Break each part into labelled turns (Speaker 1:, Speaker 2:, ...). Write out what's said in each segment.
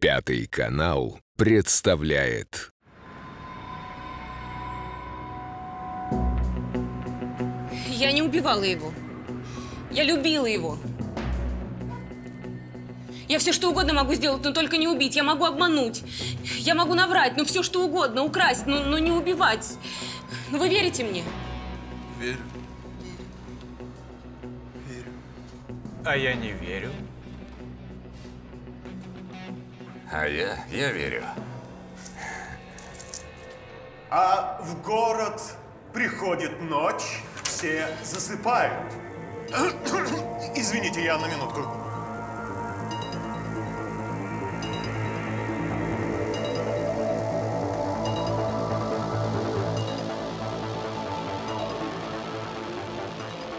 Speaker 1: Пятый канал представляет
Speaker 2: Я не убивала его. Я любила его. Я все что угодно могу сделать, но только не убить. Я могу обмануть. Я могу наврать, ну все что угодно, украсть, но, но не убивать. Ну вы верите мне?
Speaker 3: Верю. Верю.
Speaker 4: А я не верю.
Speaker 5: А я, я верю.
Speaker 6: А в город приходит ночь, все засыпают. Извините, я на минутку.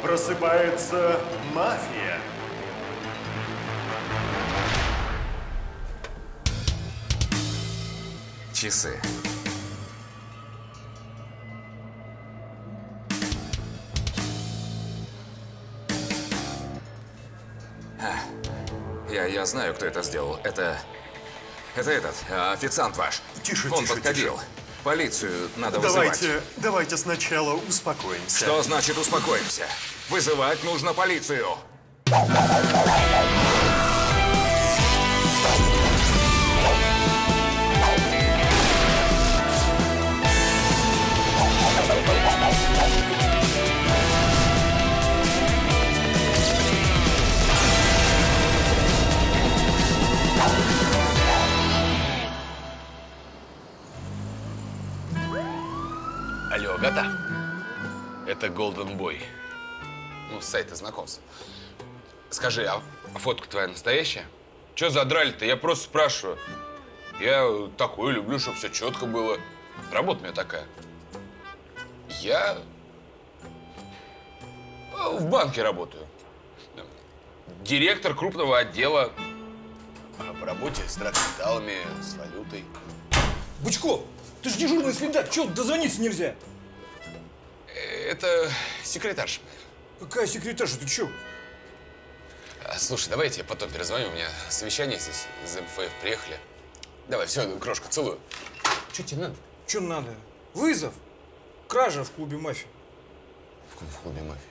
Speaker 6: Просыпается мафия.
Speaker 5: Часы. Я, я знаю, кто это сделал. Это... Это этот, а, официант ваш.
Speaker 6: Тише,
Speaker 5: Он
Speaker 6: тише,
Speaker 5: подходил. Полицию надо вызывать.
Speaker 6: Давайте, давайте сначала успокоимся.
Speaker 5: Что значит успокоимся? Вызывать нужно полицию.
Speaker 7: Алло, Гата? Это Golden Boy. Ну, с сайта знакомств. Скажи, а, фотка твоя настоящая? Че задрали-то? Я просто спрашиваю. Я такое люблю, чтобы все четко было. Работа у меня такая. Я а, в банке работаю. Директор крупного отдела. По работе с драгметаллами, с валютой.
Speaker 4: Бычков, ты же дежурный следак, чего дозвониться нельзя?
Speaker 7: Это секретарша.
Speaker 4: Какая секретарша, ты чё?
Speaker 7: А, Слушай, давай я тебе потом перезвоню. У меня совещание здесь из МФФ приехали. Давай, все, крошка, целую. Что тебе надо?
Speaker 4: Чё надо? Вызов. Кража в клубе мафии.
Speaker 7: В клубе мафии.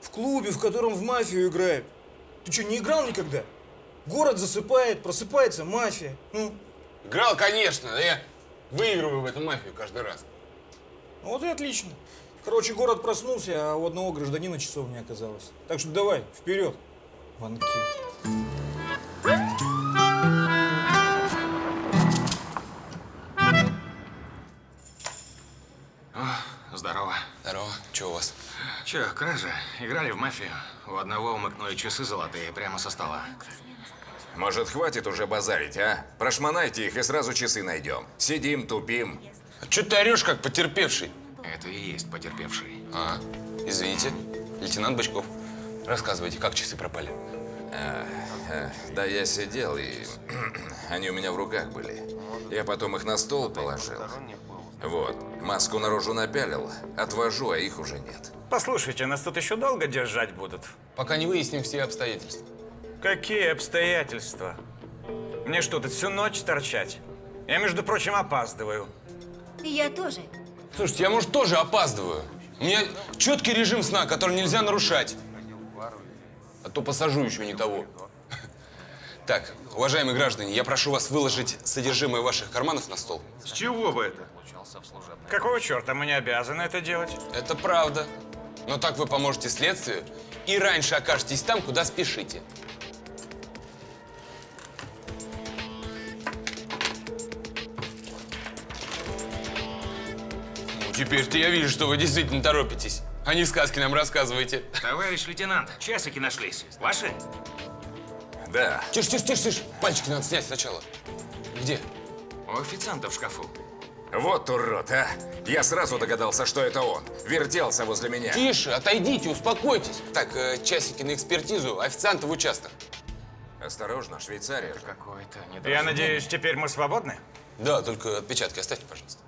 Speaker 4: В клубе, в котором в мафию играют. Ты что, не играл никогда? Город засыпает, просыпается мафия. Ну,
Speaker 7: Играл, конечно. да Я выигрываю в эту мафию каждый раз.
Speaker 4: ну вот и отлично. Короче, город проснулся, а у одного гражданина часов не оказалось. Так что давай, вперед, ванки.
Speaker 8: Здорово.
Speaker 7: Здорово. Че у вас?
Speaker 8: Че, кража? Играли в мафию. У одного умыкнули часы золотые прямо со стола.
Speaker 5: Может, хватит уже базарить, а? Прошмонайте их и сразу часы найдем. Сидим, тупим.
Speaker 7: А что ты орешь, как потерпевший?
Speaker 8: Это и есть потерпевший.
Speaker 7: А, извините. Лейтенант Бычков. Рассказывайте, как часы пропали.
Speaker 5: Э, Да я сидел, и они у меня в руках были. Я потом их на стол положил. Вот, маску наружу напялил, отвожу, а их уже нет.
Speaker 9: Послушайте, нас тут еще долго держать будут.
Speaker 7: Пока не выясним все обстоятельства.
Speaker 9: Какие обстоятельства? Мне что, тут всю ночь торчать? Я, между прочим, опаздываю.
Speaker 10: Я тоже.
Speaker 7: Слушайте, я, может, тоже опаздываю. У меня четкий режим сна, который нельзя нарушать. А то посажу еще не того. Так, уважаемые граждане, я прошу вас выложить содержимое ваших карманов на стол.
Speaker 9: С чего бы это? Какого черта мы не обязаны это делать?
Speaker 7: Это правда. Но так вы поможете следствию и раньше окажетесь там, куда спешите. Теперь-то я вижу, что вы действительно торопитесь. А не сказки нам рассказываете.
Speaker 8: Товарищ лейтенант, часики нашлись. Ваши?
Speaker 5: Да,
Speaker 7: Тише, тише, тише, тише. Пальчики надо снять сначала. Где?
Speaker 8: У официанта в шкафу.
Speaker 5: вот урод, а! Я сразу догадался, что это он. Вертелся возле меня.
Speaker 7: Тише, отойдите, успокойтесь. Так, э, часики на экспертизу, официанты в участок.
Speaker 5: Осторожно, Швейцария же.
Speaker 8: Какое-то
Speaker 9: Я
Speaker 8: недоразумение.
Speaker 9: надеюсь, теперь мы свободны?
Speaker 7: Да, только отпечатки оставьте, пожалуйста.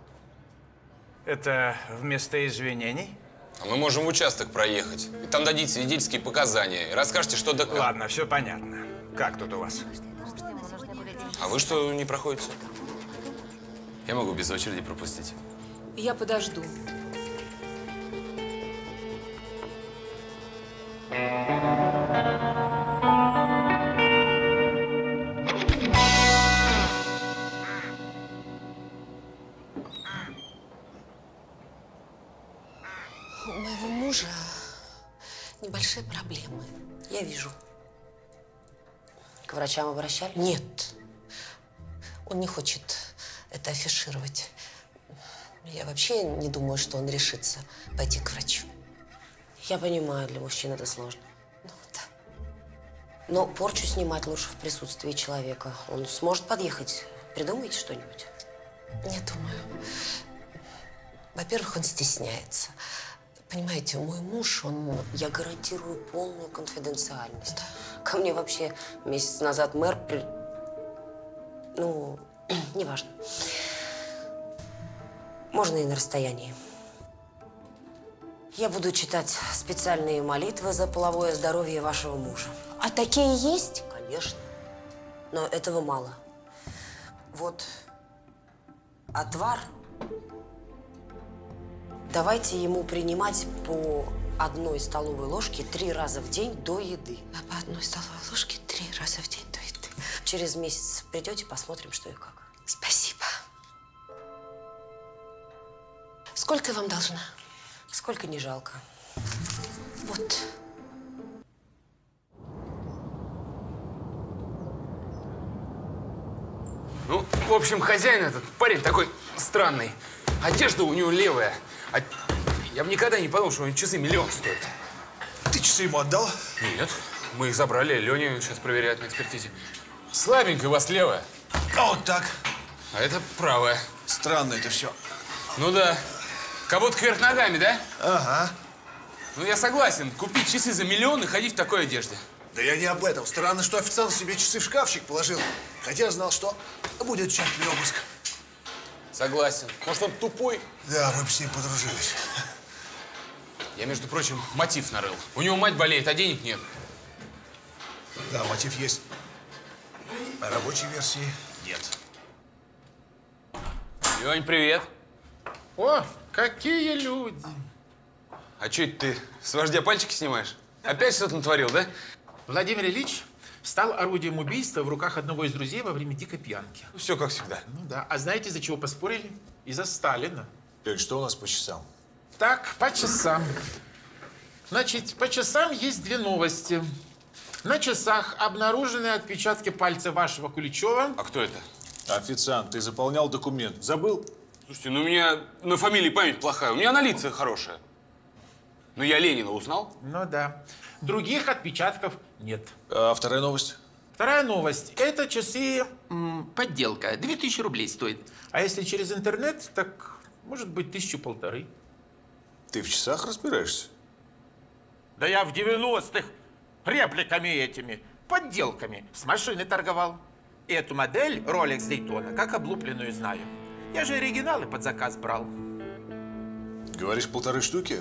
Speaker 9: Это вместо извинений?
Speaker 7: А мы можем в участок проехать. И там дадите свидетельские показания. И расскажете, что да как.
Speaker 9: Ладно, все понятно. Как тут у вас?
Speaker 7: А вы что не проходите? Я могу без очереди пропустить.
Speaker 2: Я подожду.
Speaker 3: Врачам обращали? Нет. Он не хочет это афишировать. Я вообще не думаю, что он решится пойти к врачу. Я понимаю, для мужчин это сложно. Ну, да. Но порчу снимать лучше в присутствии человека. Он сможет подъехать. Придумайте что-нибудь. Не думаю. Во-первых, он стесняется. Понимаете, мой муж, он, я гарантирую полную конфиденциальность. Ко мне вообще месяц назад мэр при... Ну, неважно. Можно и на расстоянии. Я буду читать специальные молитвы за половое здоровье вашего мужа.
Speaker 2: А такие есть?
Speaker 3: Конечно. Но этого мало. Вот отвар давайте ему принимать по одной столовой ложке три раза в день до еды.
Speaker 2: А по одной столовой ложке три раза в день до еды.
Speaker 3: Через месяц придете, посмотрим, что и как.
Speaker 2: Спасибо. Сколько я вам должна?
Speaker 3: Сколько не жалко.
Speaker 2: Вот.
Speaker 7: Ну, в общем, хозяин этот парень такой странный. Одежда у него левая. А я бы никогда не подумал, что часы миллион стоят.
Speaker 10: Ты часы ему отдал?
Speaker 7: Нет, мы их забрали. Леня сейчас проверяет на экспертизе. Слабенькая у вас левая.
Speaker 10: А вот так.
Speaker 7: А это правая.
Speaker 10: Странно это все.
Speaker 7: Ну да. Как будто кверх ногами, да?
Speaker 10: Ага.
Speaker 7: Ну я согласен. Купить часы за миллион и ходить в такой одежде.
Speaker 10: Да я не об этом. Странно, что официант себе часы в шкафчик положил. Хотя знал, что будет тщательный обыск.
Speaker 7: Согласен. Может, он тупой?
Speaker 10: Да, бы с ним подружились.
Speaker 7: Я, между прочим, мотив нарыл. У него мать болеет, а денег нет.
Speaker 10: Да, мотив есть. А рабочей версии нет.
Speaker 7: Лень, привет.
Speaker 11: О, какие люди!
Speaker 7: А что это ты с вождя пальчики снимаешь? Опять что-то натворил, да?
Speaker 11: Владимир Ильич стал орудием убийства в руках одного из друзей во время дикой пьянки.
Speaker 7: Все как всегда.
Speaker 11: Ну да. А знаете, из-за чего поспорили? Из-за Сталина.
Speaker 10: Лень, что у нас по часам?
Speaker 11: Так, по часам. Значит, по часам есть две новости. На часах обнаружены отпечатки пальца вашего Куличева.
Speaker 7: А кто это?
Speaker 10: Официант, ты заполнял документ. Забыл?
Speaker 7: Слушайте, ну у меня на фамилии память плохая, у меня на лице хорошая. Ну я Ленина узнал?
Speaker 11: Ну да. Других отпечатков нет.
Speaker 10: А вторая новость?
Speaker 11: Вторая новость. Это часы м, подделка. 2000 рублей стоит. А если через интернет, так может быть тысячу полторы.
Speaker 10: Ты в часах разбираешься?
Speaker 11: Да я в 90-х репликами этими, подделками с машины торговал. И эту модель Rolex Daytona как облупленную знаю. Я же оригиналы под заказ брал.
Speaker 10: Говоришь, полторы штуки?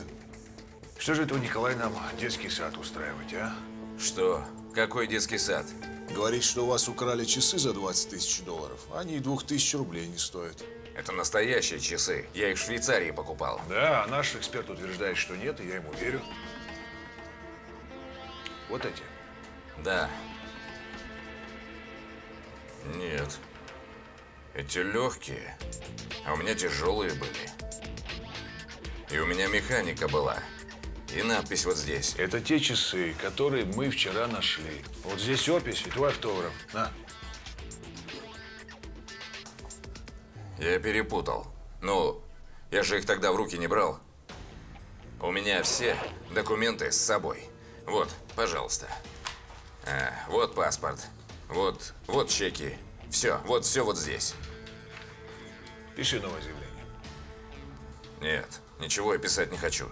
Speaker 12: Что же это у Николая нам детский сад устраивать, а?
Speaker 5: Что? Какой детский сад?
Speaker 10: Говорит, что у вас украли часы за 20 тысяч долларов. Они и двух тысяч рублей не стоят.
Speaker 5: Это настоящие часы. Я их в Швейцарии покупал.
Speaker 12: Да, а наш эксперт утверждает, что нет, и я ему верю. Вот эти.
Speaker 5: Да. Нет. Эти легкие, а у меня тяжелые были. И у меня механика была. И надпись вот здесь.
Speaker 12: Это те часы, которые мы вчера нашли. Вот здесь опись и твой автограф. На.
Speaker 5: Я перепутал. Ну, я же их тогда в руки не брал. У меня все документы с собой. Вот, пожалуйста. А, вот паспорт. Вот, вот чеки. Все, вот все вот здесь.
Speaker 12: Пиши новое заявление.
Speaker 5: Нет, ничего я писать не хочу.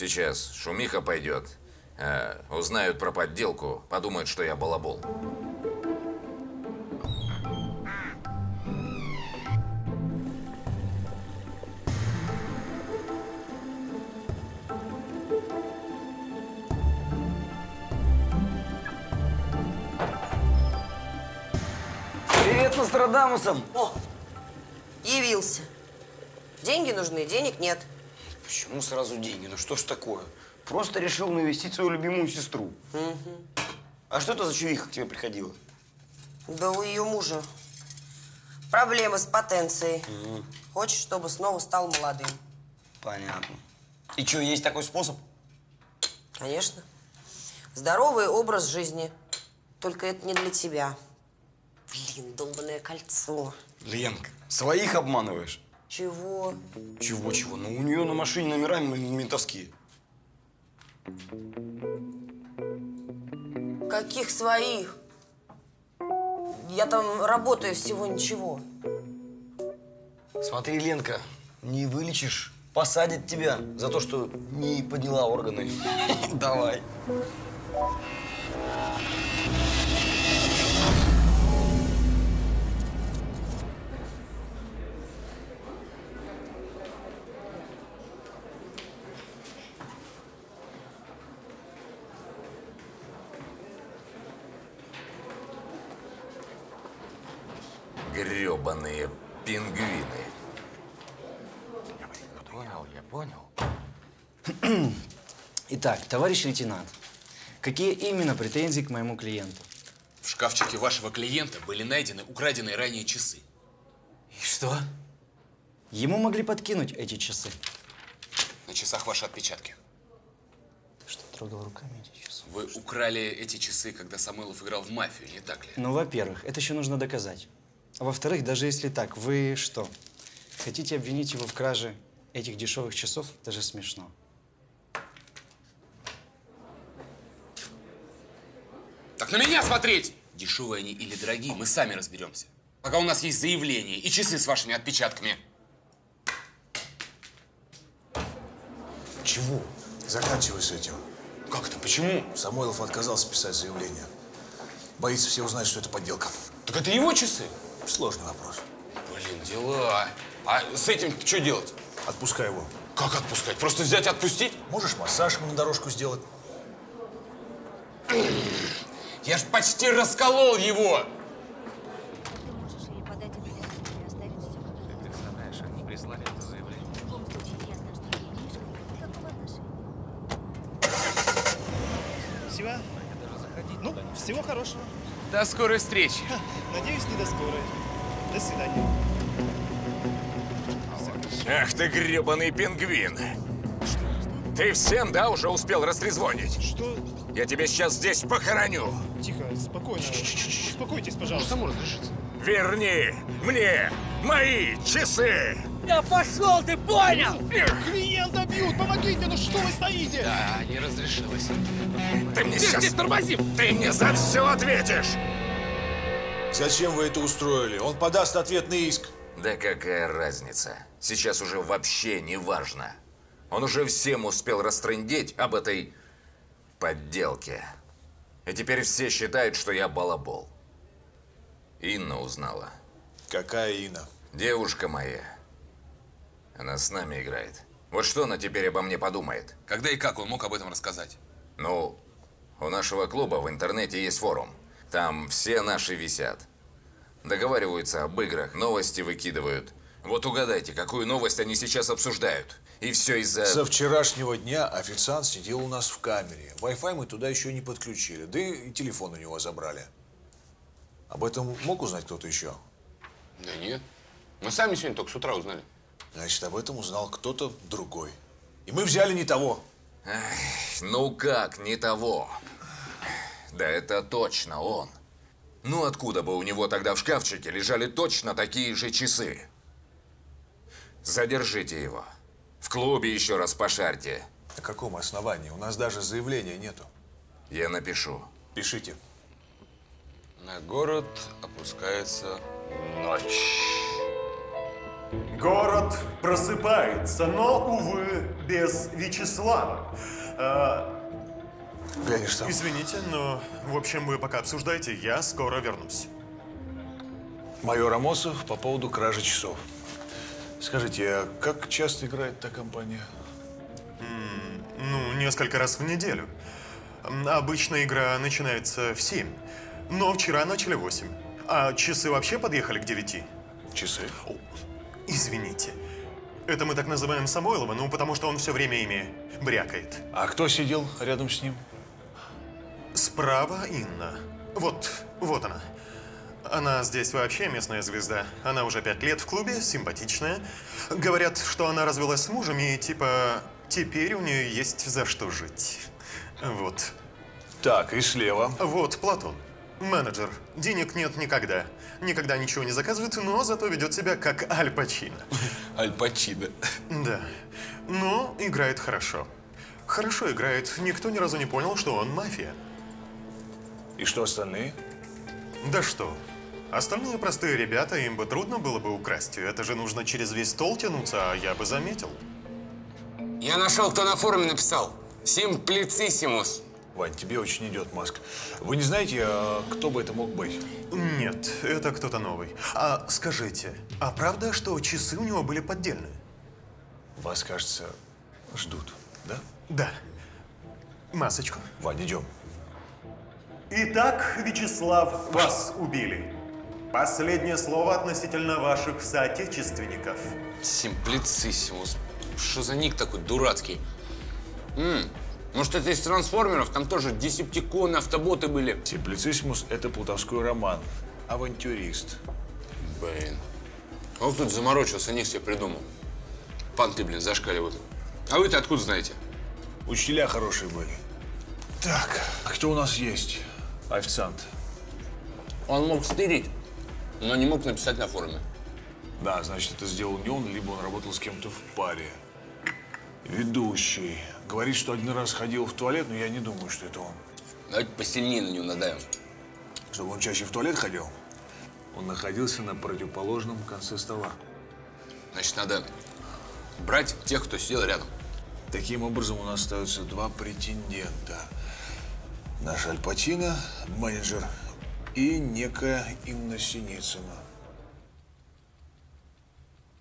Speaker 5: Сейчас шумиха пойдет. а, узнают про подделку, подумают, что я балабол.
Speaker 7: Привет,
Speaker 13: Нострадамусом.
Speaker 3: О, явился. Деньги нужны, денег нет.
Speaker 13: Почему сразу деньги? Ну что ж такое? Просто решил навестить свою любимую сестру. А что это за чувиха к тебе приходила?
Speaker 3: Да у ее мужа проблемы с потенцией. Хочет, чтобы снова стал молодым.
Speaker 13: Понятно. И что, есть такой способ?
Speaker 3: Конечно. Здоровый образ жизни. Только это не для тебя. Блин, долбанное кольцо.
Speaker 13: Ленка, своих обманываешь?
Speaker 3: Чего?
Speaker 13: Чего-чего? Ну, у нее на машине номера ментовские.
Speaker 3: Каких своих? Я там работаю всего ничего.
Speaker 13: Смотри, Ленка, не вылечишь, посадят тебя за то, что не подняла органы. Давай.
Speaker 5: Гребаные пингвины.
Speaker 8: Понял, я понял.
Speaker 14: Итак, товарищ лейтенант, какие именно претензии к моему клиенту?
Speaker 7: В шкафчике вашего клиента были найдены украденные ранее часы.
Speaker 14: И что? Ему могли подкинуть эти часы.
Speaker 7: На часах ваши отпечатки.
Speaker 14: Что трогал руками эти часы?
Speaker 7: Вы украли эти часы, когда Самойлов играл в мафию, не так ли?
Speaker 14: Ну, во-первых, это еще нужно доказать. А во-вторых, даже если так, вы что, хотите обвинить его в краже этих дешевых часов? Даже смешно.
Speaker 7: Так на меня смотреть! Дешевые они или дорогие, мы сами разберемся. Пока у нас есть заявление и часы с вашими отпечатками.
Speaker 10: Чего? Заканчивай с этим.
Speaker 7: Как это? Почему?
Speaker 10: Самойлов отказался писать заявление. Боится все узнать, что это подделка.
Speaker 7: Так это его часы?
Speaker 10: Сложный вопрос.
Speaker 7: Блин, дела. А с этим что делать?
Speaker 10: Отпускай его.
Speaker 7: Как отпускать? Просто взять и отпустить?
Speaker 10: Можешь массаж ему на дорожку сделать?
Speaker 7: Я ж почти расколол его!
Speaker 8: Представляешь, они прислали это заявление.
Speaker 15: Всего? Ну, всего хорошего.
Speaker 7: До скорой встречи.
Speaker 15: Надеюсь, не до скорой. До свидания.
Speaker 5: Ах ты гребаный пингвин. Ты всем, да, уже успел растрезвонить?
Speaker 15: Что?
Speaker 5: Я тебя сейчас здесь похороню.
Speaker 15: Тихо, спокойно. Успокойтесь, пожалуйста.
Speaker 7: Само разрешится.
Speaker 5: Верни мне мои часы!
Speaker 15: Да пошел ты, понял? Клиента бьют, помогите, ну что вы стоите?
Speaker 7: Да, не разрешилось.
Speaker 5: Ты мне
Speaker 7: Ты
Speaker 5: сейчас...
Speaker 7: здесь тормозим!
Speaker 5: Ты мне за все ответишь!
Speaker 10: Зачем вы это устроили? Он подаст ответный иск.
Speaker 5: Да какая разница? Сейчас уже вообще не важно. Он уже всем успел растрындеть об этой подделке. И теперь все считают, что я балабол. Инна узнала.
Speaker 10: Какая Инна?
Speaker 5: Девушка моя. Она с нами играет. Вот что она теперь обо мне подумает?
Speaker 7: Когда и как он мог об этом рассказать?
Speaker 5: Ну, у нашего клуба в интернете есть форум. Там все наши висят. Договариваются об играх, новости выкидывают. Вот угадайте, какую новость они сейчас обсуждают. И все из-за...
Speaker 10: Со вчерашнего дня официант сидел у нас в камере. Wi-Fi мы туда еще не подключили. Да и телефон у него забрали. Об этом мог узнать кто-то еще?
Speaker 7: Да нет. Мы сами сегодня только с утра узнали.
Speaker 10: Значит, об этом узнал кто-то другой. И мы взяли не того.
Speaker 5: Эх, ну как, не того. Да это точно он. Ну откуда бы у него тогда в шкафчике лежали точно такие же часы? Задержите его. В клубе еще раз пошарьте.
Speaker 10: На каком основании? У нас даже заявления нету.
Speaker 5: Я напишу.
Speaker 10: Пишите.
Speaker 7: На город опускается ночь.
Speaker 6: Город просыпается, но, увы, без Вячеслава.
Speaker 10: Сам.
Speaker 6: Извините, но, в общем, вы пока обсуждайте, я скоро вернусь.
Speaker 10: Майор Амосов по поводу кражи часов. Скажите, а как часто играет та компания?
Speaker 6: М, Ну, несколько раз в неделю. Обычно игра начинается в 7, но вчера начали в 8. А часы вообще подъехали к девяти?
Speaker 10: Часы?
Speaker 6: Извините. Это мы так называем Самойлова, ну, потому что он все время ими брякает.
Speaker 10: А кто сидел рядом с ним?
Speaker 6: Справа Инна. Вот, вот она. Она здесь вообще местная звезда. Она уже пять лет в клубе, симпатичная. Говорят, что она развелась с мужем и типа теперь у нее есть за что жить. Вот.
Speaker 10: Так, и слева.
Speaker 6: Вот, Платон. Менеджер. Денег нет никогда. Никогда ничего не заказывает, но зато ведет себя как Аль Пачино.
Speaker 7: Аль Пачино.
Speaker 6: Да. Но играет хорошо. Хорошо играет. Никто ни разу не понял, что он мафия.
Speaker 10: И что остальные?
Speaker 6: Да что? Остальные простые ребята, им бы трудно было бы украсть. Это же нужно через весь стол тянуться, а я бы заметил.
Speaker 7: Я нашел, кто на форуме написал. Симплициссимус.
Speaker 10: Вань, тебе очень идет маск. Вы не знаете, а кто бы это мог быть?
Speaker 6: Нет, это кто-то новый. А скажите, а правда, что часы у него были поддельные?
Speaker 10: Вас, кажется, ждут, да?
Speaker 6: Да. Масочку.
Speaker 10: Вань, идем.
Speaker 6: Итак, Вячеслав, вас убили. Последнее слово относительно ваших соотечественников.
Speaker 7: Симплициссимус. Что за ник такой дурацкий? М, может, это из трансформеров? Там тоже десептиконы, автоботы были.
Speaker 10: Симплициссимус – это плутовской роман. Авантюрист.
Speaker 7: Блин. А вот тут заморочился, ник себе придумал. Панты, блин, зашкаливают. А вы-то откуда знаете?
Speaker 10: Учителя хорошие были. Так, а кто у нас есть? Официант.
Speaker 7: Он мог стырить, но не мог написать на форуме.
Speaker 10: Да, значит, это сделал не он, либо он работал с кем-то в паре. Ведущий. Говорит, что один раз ходил в туалет, но я не думаю, что это он.
Speaker 7: Давайте посильнее на него надавим.
Speaker 10: Чтобы он чаще в туалет ходил? Он находился на противоположном конце стола.
Speaker 7: Значит, надо брать тех, кто сидел рядом.
Speaker 10: Таким образом, у нас остаются два претендента. Наш Альпатина, менеджер, и некая Инна Синицына.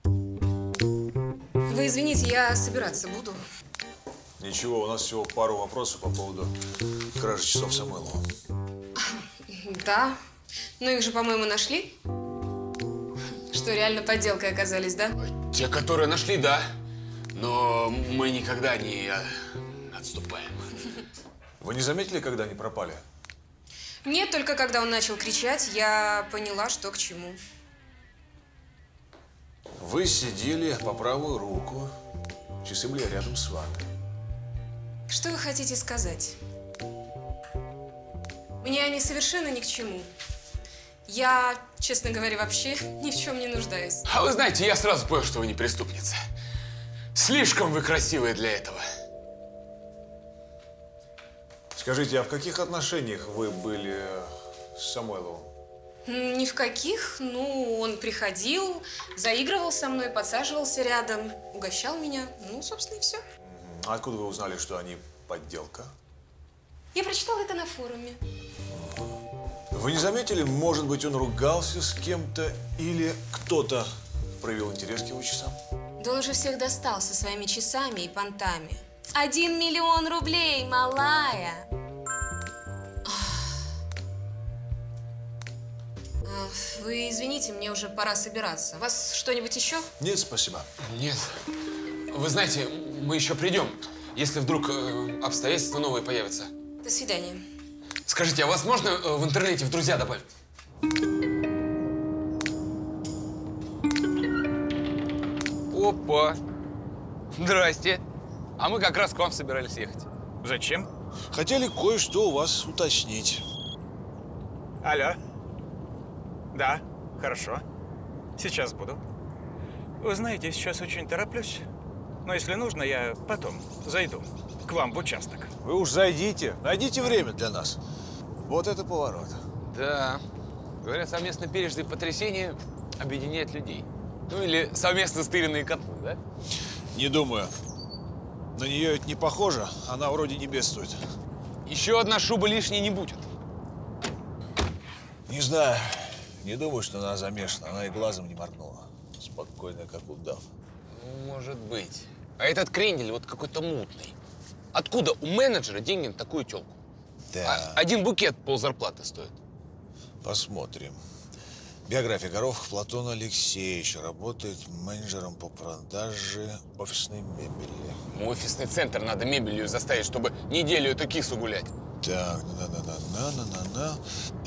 Speaker 16: Вы извините, я собираться буду.
Speaker 10: Ничего, у нас всего пару вопросов по поводу кражи часов Самойлова.
Speaker 16: Да. Ну их же, по-моему, нашли. Что, реально подделкой оказались, да?
Speaker 7: Те, которые нашли, да. Но мы никогда не отступаем.
Speaker 10: Вы не заметили, когда они пропали?
Speaker 16: Нет, только когда он начал кричать, я поняла, что к чему.
Speaker 10: Вы сидели по правую руку. Часы были рядом с вами.
Speaker 16: Что вы хотите сказать? Мне они совершенно ни к чему. Я, честно говоря, вообще ни в чем не нуждаюсь.
Speaker 7: А вы знаете, я сразу понял, что вы не преступница. Слишком вы красивая для этого.
Speaker 10: Скажите, а в каких отношениях вы были с Самойловым?
Speaker 16: Ни в каких. Ну, он приходил, заигрывал со мной, подсаживался рядом, угощал меня. Ну, собственно, и все.
Speaker 10: А откуда вы узнали, что они подделка?
Speaker 16: Я прочитала это на форуме.
Speaker 10: Вы не заметили, может быть, он ругался с кем-то или кто-то проявил интерес к его часам?
Speaker 16: Да он же всех достал со своими часами и понтами. Один миллион рублей, малая. Вы извините, мне уже пора собираться. У вас что-нибудь еще?
Speaker 10: Нет, спасибо.
Speaker 7: Нет. Вы знаете, мы еще придем, если вдруг э, обстоятельства новые появятся.
Speaker 16: До свидания.
Speaker 7: Скажите, а вас можно э, в интернете в друзья добавить? Опа! Здрасте. А мы как раз к вам собирались ехать.
Speaker 9: Зачем?
Speaker 10: Хотели кое-что у вас уточнить.
Speaker 9: Алло. Да, хорошо. Сейчас буду. Вы знаете, я сейчас очень тороплюсь. Но если нужно, я потом зайду к вам в участок.
Speaker 10: Вы уж зайдите, найдите время для нас. Вот это поворот.
Speaker 7: Да. Говорят, совместно пережитые потрясения объединяют людей. Ну или совместно стыренные котлы, да?
Speaker 10: Не думаю. На нее это не похоже, она вроде не бедствует.
Speaker 7: Еще одна шуба лишней не будет.
Speaker 10: Не знаю. Не думаю, что она замешана. Она и глазом не моргнула. Спокойно, как удав.
Speaker 7: Ну, может быть. А этот крендель вот какой-то мутный. Откуда у менеджера деньги на такую телку?
Speaker 10: Да.
Speaker 7: один букет пол зарплаты стоит.
Speaker 10: Посмотрим. Биография Горохов Платон Алексеевич. Работает менеджером по продаже офисной мебели.
Speaker 7: Ну, офисный центр надо мебелью заставить, чтобы неделю эту кису гулять.
Speaker 10: Так, на-на-на-на-на-на.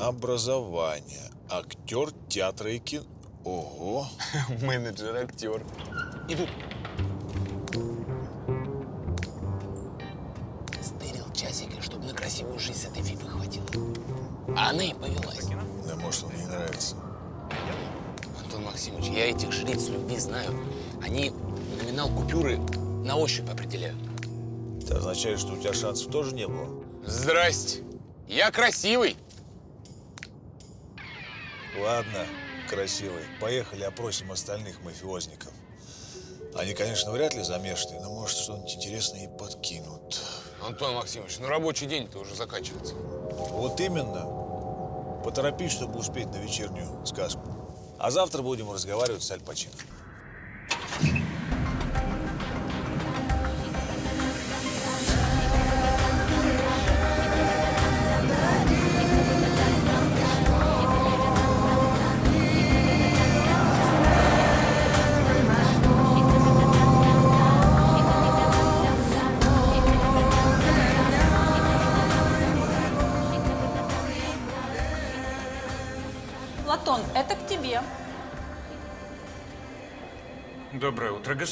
Speaker 10: Образование. Актер театра и кино. Ого.
Speaker 7: Менеджер, актер. Идут. Стырил часики, чтобы на красивую жизнь с этой фифы хватило. А она и повелась.
Speaker 10: Да может, он не нравится.
Speaker 7: Антон Максимович, я этих жриц любви знаю. Они номинал купюры на ощупь определяют.
Speaker 10: Это означает, что у тебя шансов тоже не было?
Speaker 7: Здрасте. Я красивый.
Speaker 10: Ладно, красивый. Поехали опросим остальных мафиозников. Они, конечно, вряд ли замешаны, но, может, что-нибудь интересное и подкинут.
Speaker 7: Антон Максимович, ну рабочий день-то уже заканчивается.
Speaker 10: Вот именно. Поторопись, чтобы успеть на вечернюю сказку. А завтра будем разговаривать с Аль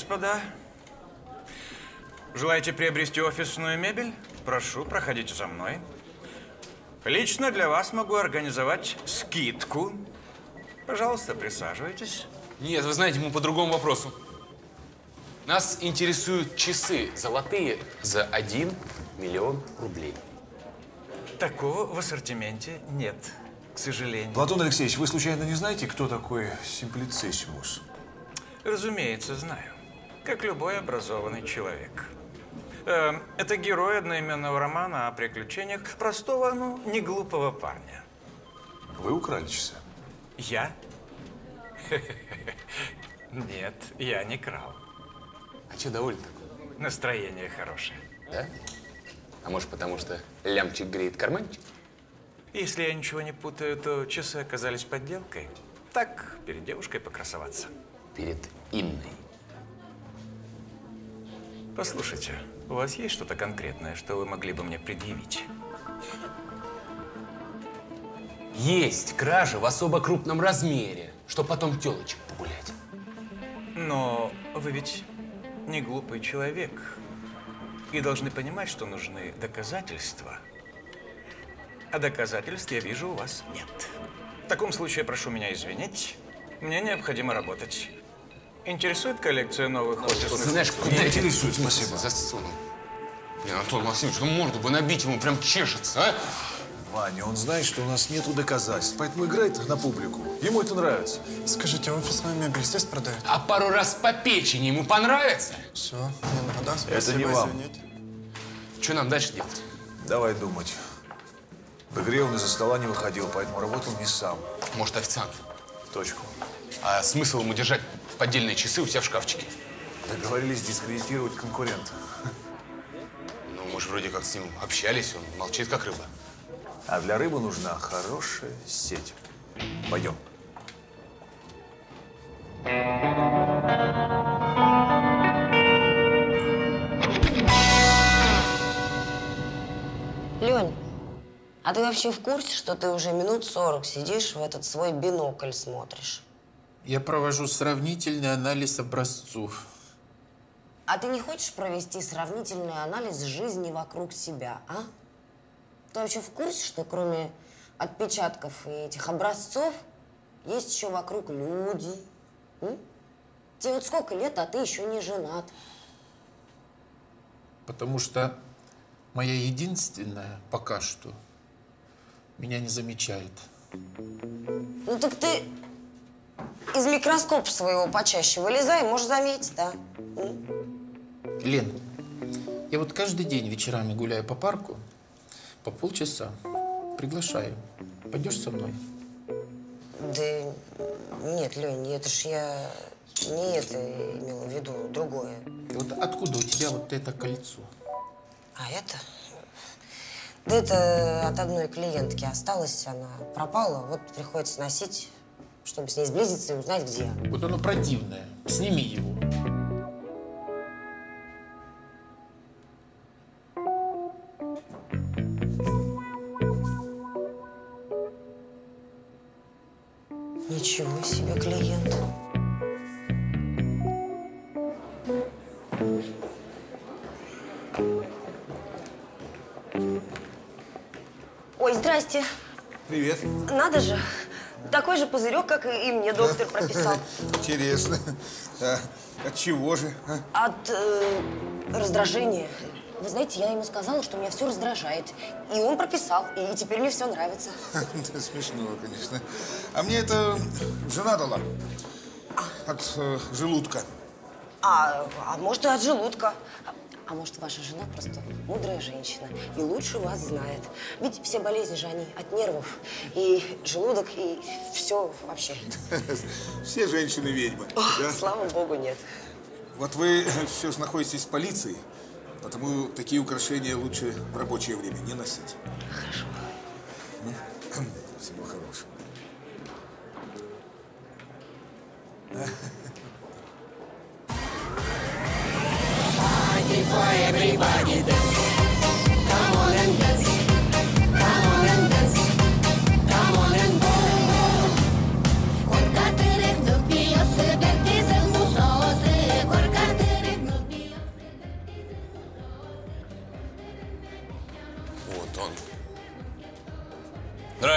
Speaker 9: господа. Желаете приобрести офисную мебель? Прошу, проходите за мной. Лично для вас могу организовать скидку. Пожалуйста, присаживайтесь.
Speaker 7: Нет, вы знаете, мы по другому вопросу. Нас интересуют часы золотые за 1 миллион рублей.
Speaker 9: Такого в ассортименте нет, к сожалению.
Speaker 10: Платон Алексеевич, вы случайно не знаете, кто такой Симплицисимус?
Speaker 9: Разумеется, знаю. Как любой образованный человек. Э, Это герой одноименного романа о приключениях простого, ну, не глупого парня.
Speaker 10: Вы украли часы?
Speaker 9: Я? Нет, я не крал.
Speaker 7: А что доволен такой?
Speaker 9: Настроение хорошее.
Speaker 7: Да? А может, потому что лямчик греет карманчик?
Speaker 9: Если я ничего не путаю, то часы оказались подделкой. Так, перед девушкой покрасоваться.
Speaker 7: Перед Инной.
Speaker 9: Послушайте, у вас есть что-то конкретное, что вы могли бы мне предъявить?
Speaker 7: Есть кражи в особо крупном размере, чтобы потом телочек погулять.
Speaker 9: Но вы ведь не глупый человек. И должны понимать, что нужны доказательства. А доказательств, я вижу, у вас нет. В таком случае прошу меня извинить. Мне необходимо работать. Интересует коллекция новых офисных...
Speaker 7: Знаешь, куда
Speaker 10: интересует, спасибо.
Speaker 7: засунул? Блин, Антон Максимович, ну морду бы набить ему прям чешется, а?
Speaker 10: Ваня, он знает, что у нас нету доказательств, поэтому играет на публику. Ему это нравится.
Speaker 17: Скажите, а офисную мебель здесь продают?
Speaker 7: А пару раз по печени ему понравится?
Speaker 17: Все, не надо.
Speaker 10: Это не вам.
Speaker 7: Что нам дальше делать?
Speaker 10: Давай думать. В игре он из-за стола не выходил, поэтому работал не сам.
Speaker 7: Может, официант?
Speaker 10: В точку.
Speaker 7: А смысл ему держать поддельные часы у себя в шкафчике?
Speaker 10: Договорились дискредитировать конкурента.
Speaker 7: Ну, мы же вроде как с ним общались, он молчит как рыба.
Speaker 10: А для рыбы нужна хорошая сеть. Пойдем.
Speaker 3: Лень, а ты вообще в курсе, что ты уже минут 40 сидишь в этот свой бинокль смотришь?
Speaker 11: Я провожу сравнительный анализ образцов.
Speaker 3: А ты не хочешь провести сравнительный анализ жизни вокруг себя, а? Ты вообще в курсе, что кроме отпечатков и этих образцов есть еще вокруг люди? М? Тебе вот сколько лет, а ты еще не женат.
Speaker 11: Потому что моя единственная пока что меня не замечает.
Speaker 3: Ну так ты из микроскопа своего почаще вылезай, можешь заметить, да?
Speaker 11: Лен, я вот каждый день вечерами гуляю по парку по полчаса. Приглашаю. Пойдешь со мной?
Speaker 3: Да нет, Лень, это ж я не это имела в виду, другое.
Speaker 11: И вот откуда у тебя вот это кольцо?
Speaker 3: А это? Да это от одной клиентки осталось, она пропала, вот приходится носить чтобы с ней сблизиться и узнать, где.
Speaker 11: Вот оно противное. Сними его.
Speaker 3: Пузырек, как и мне доктор прописал.
Speaker 18: Интересно. А, от чего же? а?
Speaker 3: От э, раздражения. Вы знаете, я ему сказала, что меня все раздражает. И он прописал, и теперь мне все нравится.
Speaker 18: Это смешно, конечно. А мне это жена дала. От э, желудка.
Speaker 3: А, а может, и от желудка. А может, ваша жена просто мудрая женщина и лучше вас знает. Ведь все болезни же они от нервов. И желудок, и все вообще.
Speaker 18: Все женщины ведьмы.
Speaker 3: Слава богу, нет.
Speaker 18: Вот вы все же находитесь в полиции, потому такие украшения лучше в рабочее время не носить.
Speaker 3: Хорошо.
Speaker 18: Всего хорошего.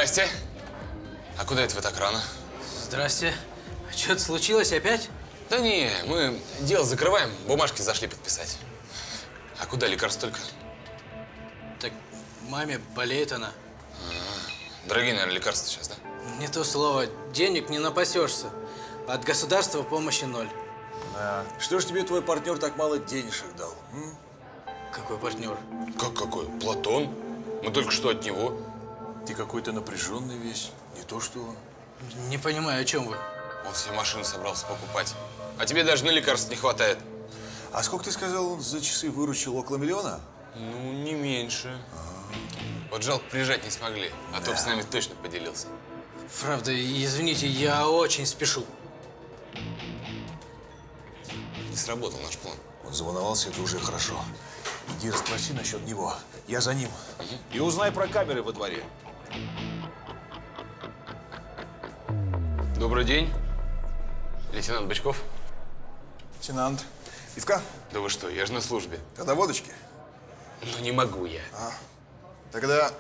Speaker 7: Здрасте. А куда это вы так рано?
Speaker 19: Здрасте. Что-то случилось опять?
Speaker 7: Да не, мы дело закрываем, бумажки зашли подписать. А куда лекарств только?
Speaker 19: Так маме болеет она.
Speaker 7: Дорогие, наверное, лекарства сейчас, да?
Speaker 19: Не то слово. Денег не напасешься. От государства помощи ноль.
Speaker 10: Да. Что ж тебе твой партнер так мало денежек дал? м?
Speaker 19: Какой партнер?
Speaker 7: Как какой? Платон? Мы только что от него.
Speaker 10: Ты какой-то напряженный весь. Не то что он.
Speaker 19: Не понимаю, о чем вы.
Speaker 7: Он себе машину собрался покупать. А тебе даже на лекарств не хватает.
Speaker 10: А сколько ты сказал, он за часы выручил около миллиона?
Speaker 7: Ну, не меньше. Вот жалко, приезжать не смогли, а то бы с нами точно поделился.
Speaker 19: Правда, извините, я очень спешу.
Speaker 7: Не сработал наш план.
Speaker 10: Он заволновался, это уже хорошо. Иди расспроси насчет него. Я за ним. И узнай про камеры во дворе.
Speaker 7: Добрый день. Лейтенант Бычков.
Speaker 17: Лейтенант. Пивка?
Speaker 7: Да вы что, я же на службе.
Speaker 17: Тогда водочки.
Speaker 7: Ну, не могу я.
Speaker 17: А, тогда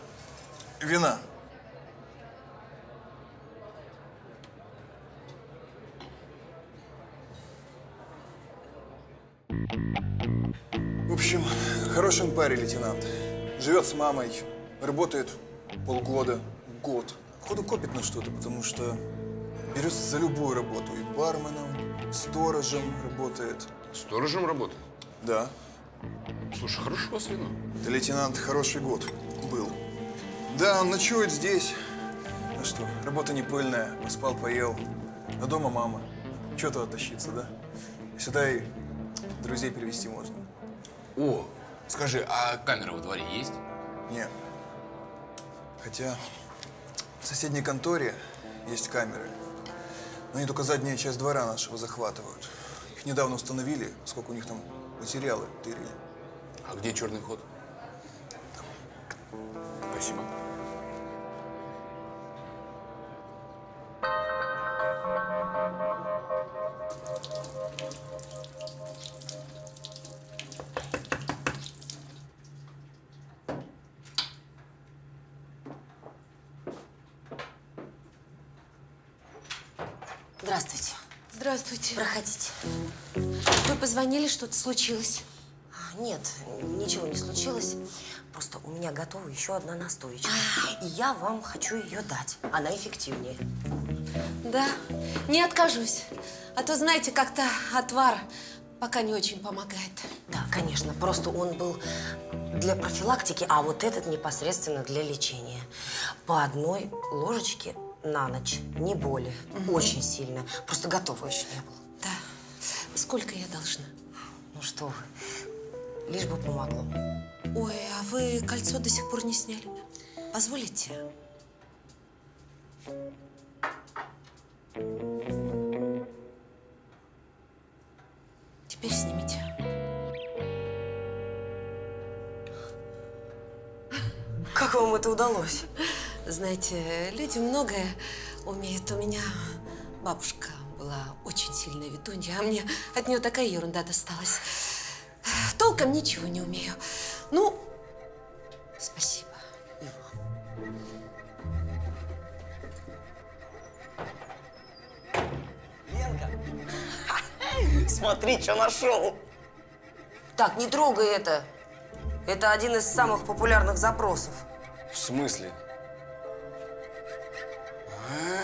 Speaker 17: вина. В общем, хороший парень, лейтенант. Живет с мамой, работает полгода, год. Походу копит на что-то, потому что берется за любую работу. И барменом, сторожем работает.
Speaker 7: Сторожем работает?
Speaker 17: Да.
Speaker 7: Слушай, хорошо у вас вино.
Speaker 17: Да, лейтенант, хороший год был. Да, он ночует здесь. А что, работа не пыльная, поспал, поел. А дома мама. Чего туда тащиться, да? Сюда и друзей привезти можно.
Speaker 7: О, скажи, а камера во дворе есть?
Speaker 17: Нет. Хотя в соседней конторе есть камеры. Но они только задняя часть двора нашего захватывают. Недавно установили, сколько у них там материалы тырили.
Speaker 7: А где черный ход? Спасибо.
Speaker 16: Вы позвонили, что-то случилось?
Speaker 3: А, Нет, ничего не случилось. Просто у меня готова еще одна настоечка. И я вам хочу ее дать. Она эффективнее.
Speaker 16: Да, не откажусь. А то, знаете, как-то отвар пока не очень помогает.
Speaker 3: Да, конечно. Просто он был для профилактики, а вот этот непосредственно для лечения. По одной ложечке на ночь, не более. Очень сильно. Просто готова еще не было.
Speaker 16: Да. Сколько я должна?
Speaker 3: Ну что вы, лишь бы помогло.
Speaker 16: Ой, а вы кольцо до сих пор не сняли? Позволите?
Speaker 3: Теперь снимите. Как вам это удалось? Знаете, люди многое умеют. У меня бабушка была очень сильная ведунья, а мне от нее такая ерунда досталась. Толком ничего не умею. Ну, спасибо. вам.
Speaker 13: Смотри, что нашел.
Speaker 3: Так, не трогай это. Это один из самых популярных запросов.
Speaker 13: В смысле? А, Так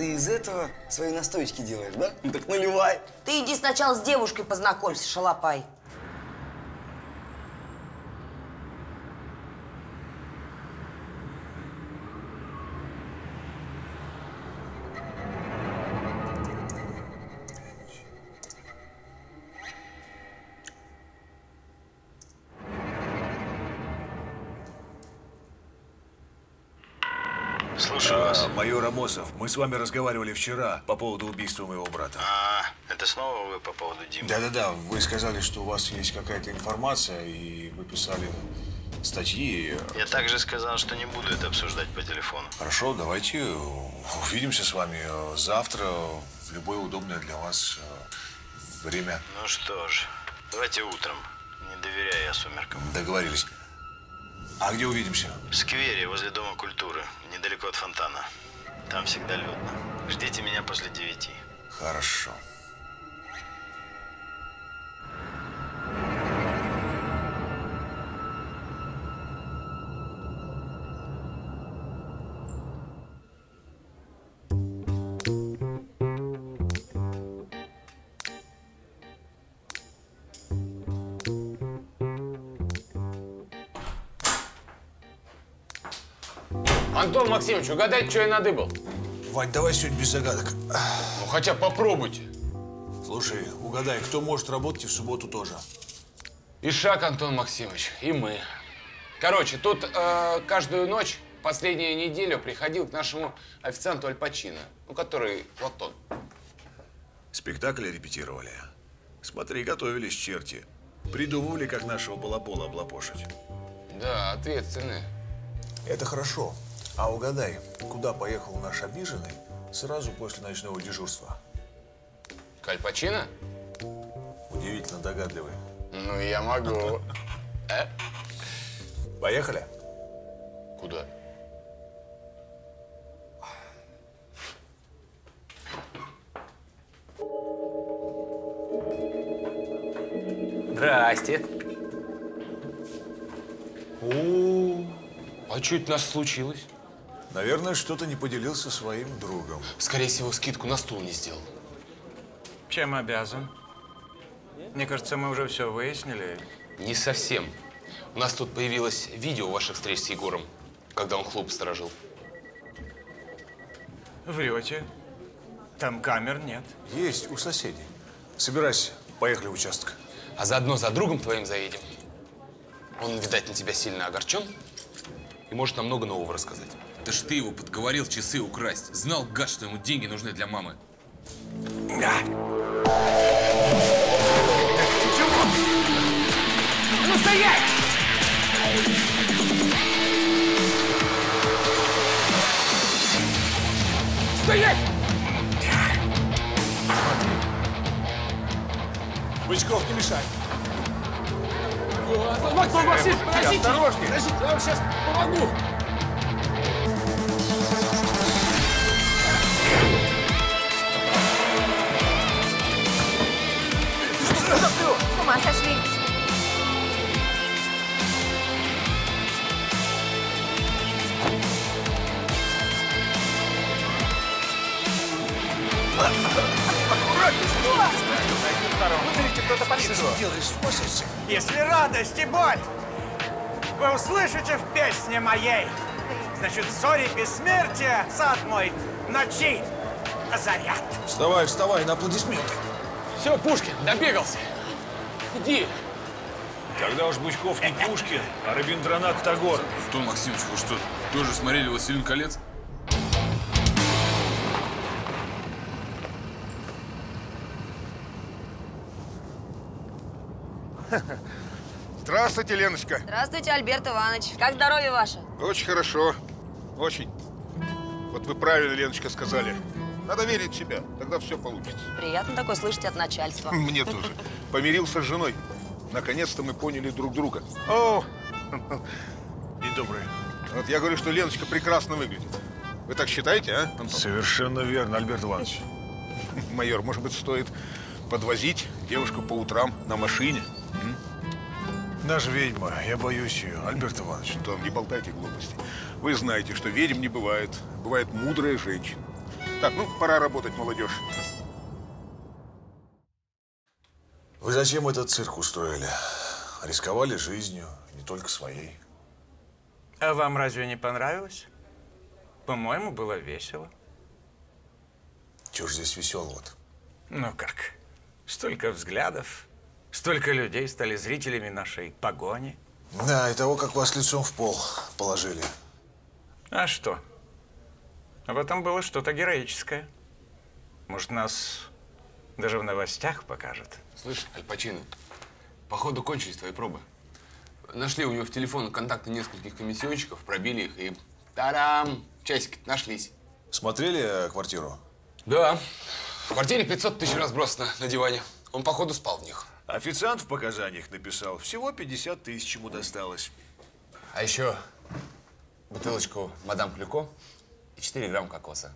Speaker 13: ты из этого свои настойки делаешь, да? Ну так наливай.
Speaker 3: Ты иди сначала с девушкой познакомься, шалопай.
Speaker 12: Амосов, мы с вами разговаривали вчера по поводу убийства моего брата.
Speaker 20: А, это снова вы по поводу Димы?
Speaker 10: Да-да-да, вы сказали, что у вас есть какая-то информация, и вы писали статьи.
Speaker 20: Я также сказал, что не буду это обсуждать по телефону.
Speaker 10: Хорошо, давайте увидимся с вами завтра в любое удобное для вас э, время.
Speaker 20: Ну что ж, давайте утром. Не доверяю я сумеркам.
Speaker 10: Договорились. А где увидимся?
Speaker 20: В сквере возле Дома культуры, недалеко от фонтана. Там всегда людно. Ждите меня после девяти.
Speaker 10: Хорошо.
Speaker 7: Антон Максимович, угадайте, что я надыбал?
Speaker 10: Вань, давай сегодня без загадок.
Speaker 7: Ну, хотя попробуйте.
Speaker 10: Слушай, угадай, кто может работать и в субботу тоже?
Speaker 7: Ишак Антон Максимович, и мы. Короче, тут э, каждую ночь, последнюю неделю, приходил к нашему официанту Аль Пачино, ну, который Платон.
Speaker 10: Спектакль репетировали. Смотри, готовились черти. Придумывали, как нашего балабола облапошить.
Speaker 7: Да, ответственные.
Speaker 10: Это хорошо. А угадай, куда поехал наш обиженный сразу после ночного дежурства?
Speaker 7: К Аль Пачино?
Speaker 10: Удивительно догадливый.
Speaker 7: Ну, я могу. Э?
Speaker 10: Поехали?
Speaker 7: Куда? Здрасте.
Speaker 10: О,
Speaker 7: а что это у нас случилось?
Speaker 10: Наверное, что-то не поделился своим другом.
Speaker 7: Скорее всего, скидку на стул не сделал.
Speaker 9: Чем обязан? Мне кажется, мы уже все выяснили.
Speaker 7: Не совсем. У нас тут появилось видео ваших встреч с Егором, когда он клуб сторожил.
Speaker 9: Врете. Там камер нет.
Speaker 10: Есть у соседей. Собирайся, поехали в участок.
Speaker 7: А заодно за другом твоим заедем. Он, видать, на тебя сильно огорчен и может нам много нового рассказать.
Speaker 21: Да ж ты его подговорил часы украсть. Знал, гад, что ему деньги нужны для мамы.
Speaker 15: Ну стоять!
Speaker 10: Стоять! Бычков, не мешай.
Speaker 15: Антон Максимович, подождите!
Speaker 10: Осторожнее.
Speaker 15: Подождите, я вам сейчас помогу!
Speaker 11: Вызовите кто-то полицию. Если радость и боль вы услышите в песне моей, значит, зори бессмертия, сад мой, ночи озарят.
Speaker 10: Вставай, вставай, на аплодисменты.
Speaker 7: Все, Пушкин, добегался. Иди.
Speaker 12: Тогда уж Бычков не Пушкин, а Рабиндранат Тагор.
Speaker 21: Антон Максимович, вы что, тоже смотрели «Властелин колец»?
Speaker 18: Здравствуйте, Леночка.
Speaker 3: Здравствуйте, Альберт Иванович. Как здоровье ваше?
Speaker 18: Очень хорошо. Очень. Вот вы правильно, Леночка, сказали. Надо верить в себя, тогда все получится.
Speaker 3: Приятно такое слышать от начальства.
Speaker 18: Мне тоже. Помирился с женой. Наконец-то мы поняли друг друга. О! День добрый. Вот я говорю, что Леночка прекрасно выглядит. Вы так считаете, а? Антон?
Speaker 22: Совершенно верно, Альберт Иванович.
Speaker 18: Майор, может быть, стоит подвозить девушку по утрам на машине? М?
Speaker 22: Наша ведьма, я боюсь ее, Альберт Иванович.
Speaker 18: Антон, не болтайте глупости. Вы знаете, что ведьм не бывает. Бывает мудрая женщина. Так, ну, пора работать, молодежь.
Speaker 10: Вы зачем этот цирк устроили? Рисковали жизнью, не только своей.
Speaker 9: А вам разве не понравилось? По-моему, было весело.
Speaker 10: Чего ж здесь веселого-то?
Speaker 9: Ну как? Столько взглядов, столько людей стали зрителями нашей погони.
Speaker 10: Да, и того, как вас лицом в пол положили.
Speaker 9: А что? В этом было что-то героическое. Может, нас даже в новостях покажут.
Speaker 7: Слышь, Аль Пачино, походу кончились твои пробы. Нашли у него в телефоне контакты нескольких комиссионщиков, пробили их и... Тарам! Часики нашлись.
Speaker 10: Смотрели э, квартиру?
Speaker 7: Да. В квартире 500 тысяч разбросано на диване. Он, походу, спал в них.
Speaker 22: Официант в показаниях написал, всего 50 тысяч ему досталось.
Speaker 7: А еще бутылочку мадам Клюко и 4 грамм кокоса.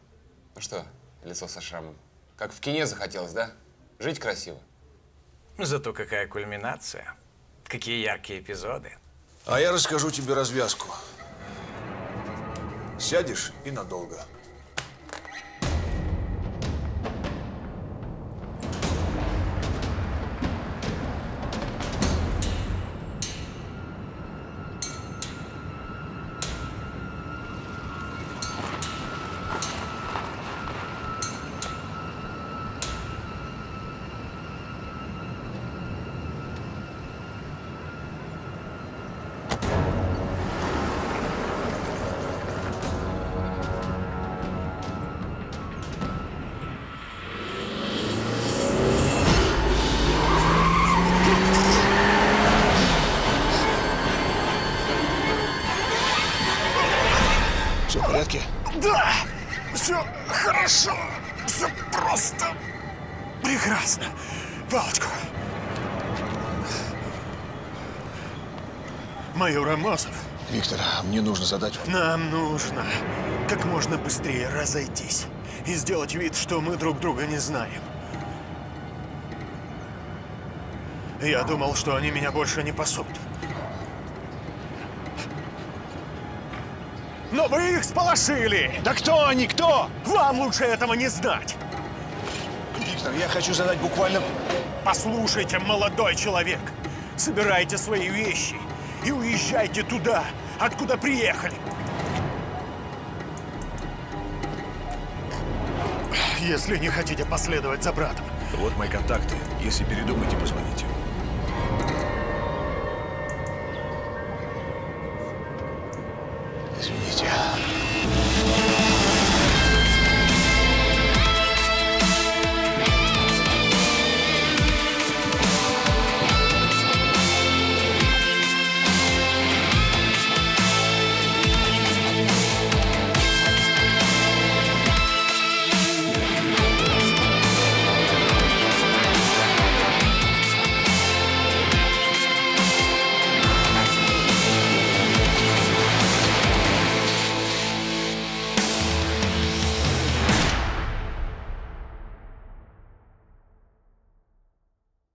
Speaker 7: Ну что, лицо со шрамом? Как в кине захотелось, да? Жить красиво.
Speaker 9: Зато какая кульминация. Какие яркие эпизоды.
Speaker 10: А я расскажу тебе развязку. Сядешь и надолго.
Speaker 6: Нам нужно как можно быстрее разойтись и сделать вид, что мы друг друга не знаем. Я думал, что они меня больше не пасут. Но вы их сполошили!
Speaker 22: Да кто они, кто?
Speaker 6: Вам лучше этого не знать!
Speaker 22: Виктор, я хочу задать буквально...
Speaker 6: Послушайте, молодой человек, собирайте свои вещи и уезжайте туда, откуда приехали. Если не хотите последовать за братом.
Speaker 22: Вот мои контакты. Если передумаете, позвоните.